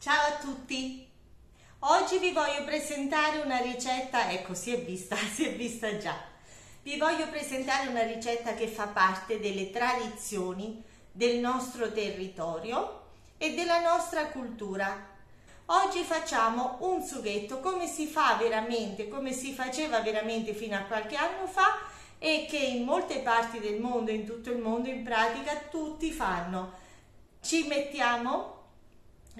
Ciao a tutti! Oggi vi voglio presentare una ricetta, ecco si è vista, si è vista già. Vi voglio presentare una ricetta che fa parte delle tradizioni del nostro territorio e della nostra cultura. Oggi facciamo un sughetto come si fa veramente, come si faceva veramente fino a qualche anno fa e che in molte parti del mondo, in tutto il mondo in pratica tutti fanno. Ci mettiamo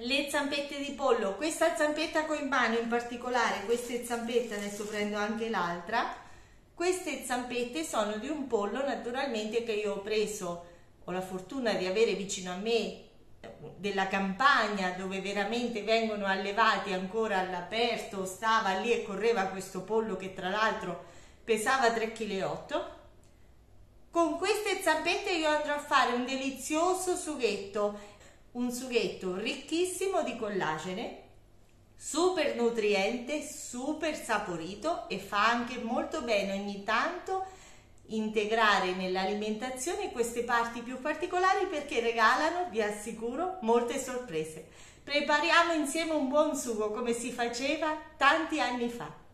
le zampette di pollo, questa zampetta con in mano in particolare, queste zampette, adesso prendo anche l'altra, queste zampette sono di un pollo naturalmente che io ho preso, ho la fortuna di avere vicino a me della campagna dove veramente vengono allevati ancora all'aperto, stava lì e correva questo pollo che tra l'altro pesava 3,8 kg. Con queste zampette io andrò a fare un delizioso sughetto un sughetto ricchissimo di collagene, super nutriente, super saporito e fa anche molto bene ogni tanto integrare nell'alimentazione queste parti più particolari perché regalano, vi assicuro, molte sorprese. Prepariamo insieme un buon sugo come si faceva tanti anni fa.